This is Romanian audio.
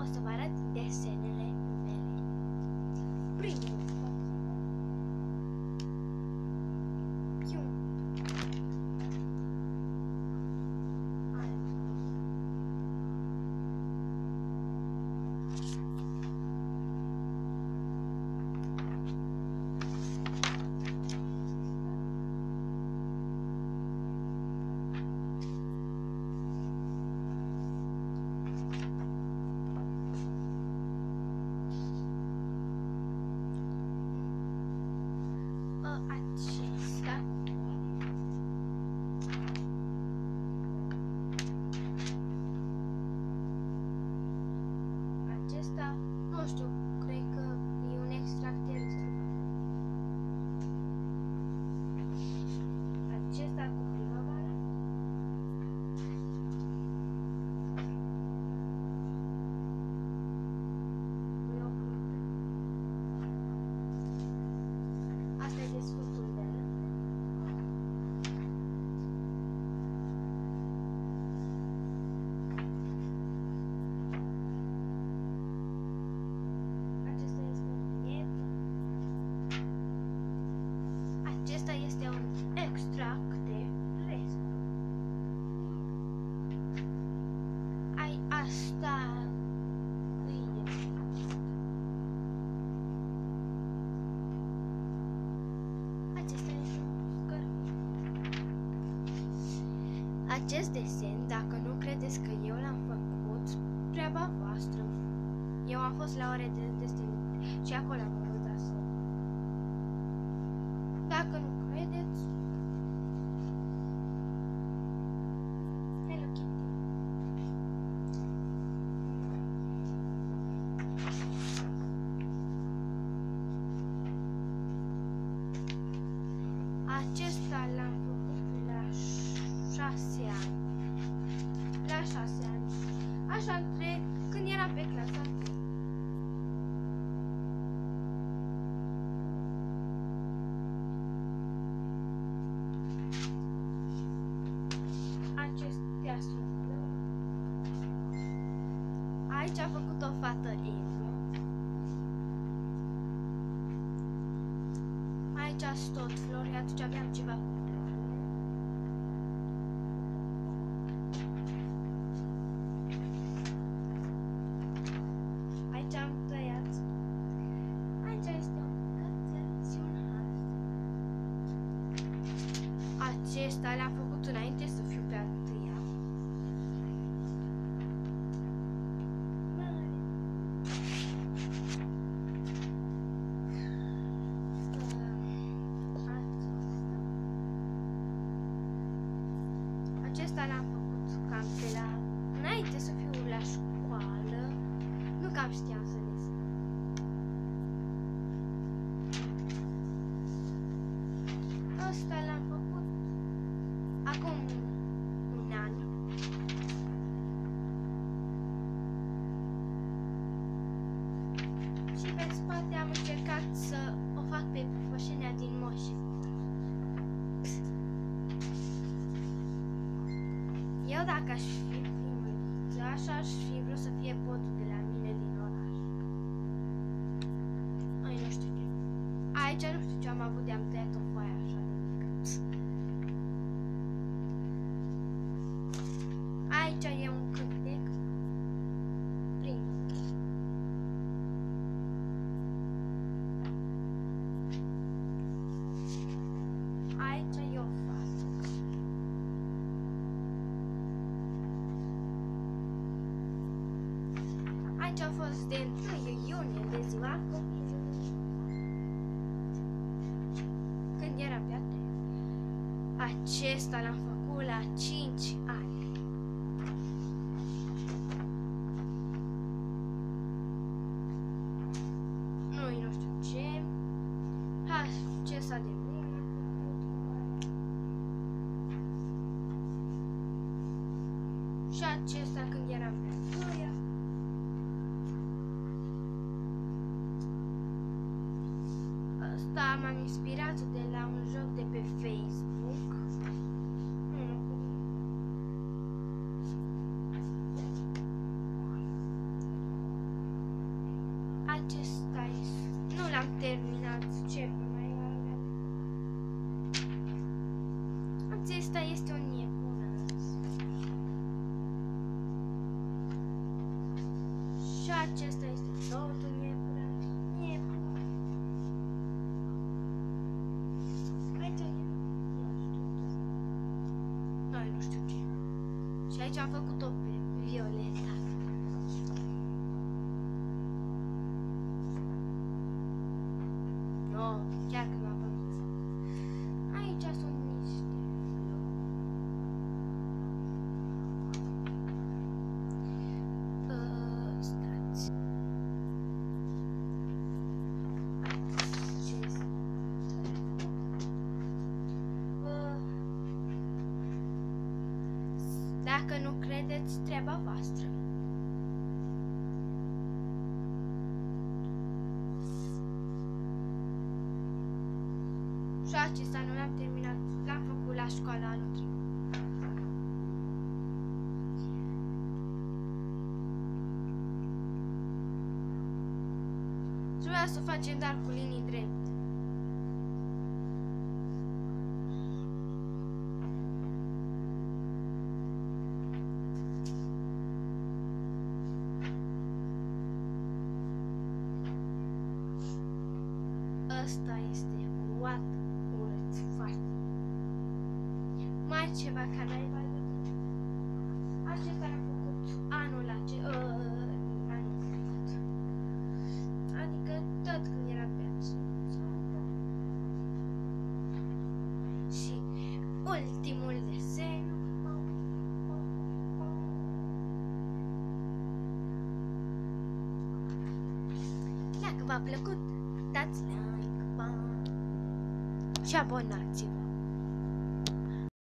o să vă arăt desenele mele. Primul. Acesta este un extract de restul. Ai asta câine. Acesta este un scărpin. Acest desen, dacă nu credeți că eu l-am făcut, treaba voastră. Eu am fost la ore de desen și acolo am învățat să. Dacă nu credeți... Hello Kitty. Acesta l-am făcut la șase ani. La șase ani. Așa între când era pe clasa 3. Aici a făcut o fată Eva. Aici sunt tot flori, atunci aveam ceva cu flori. Aici am tăiat. Aici este un cățel și un hamster. Acesta le-am făcut înainte să fiu pe a Acesta l-am făcut cam pe la... Înainte să fiu la școală, nu cam știam să desen. Asta l-am făcut acum dacă aș fi primăriță, așa aș fi vrut să fie podul de la mine din oraș. Ai, nu știu ce. Aici nu știu ce am avut de am tăiat o foaie așa Aici a fost de 1 iunie, de ziua copilului. Când eram pe a treia. Acesta l-am făcut la 5 ani. Nu, nu știu ce. Acesta de mine. Și acesta când eram pe a doua. Asta m-am inspirat de la un joc de pe Facebook. Nu, nu. acesta este... Nu l-am terminat. Ce mai avem? Acesta este un nebun. Și acesta este tot Noi nu știu ce. Și aici am făcut-o pe Violeta. No, chiar Dacă nu credeți, treaba voastră. Și acesta nu l-am terminat, l-am făcut la școala anul trecut. Trebuia să o facem dar cu linii drepte. Ăsta este what urât foarte. Mai ceva care ai văzut? Acesta l-am făcut anul acesta, uh, anul trecut. Adică tot când era pe Și ultimul desen. Dacă v-a plăcut, dați like, 下播你拿去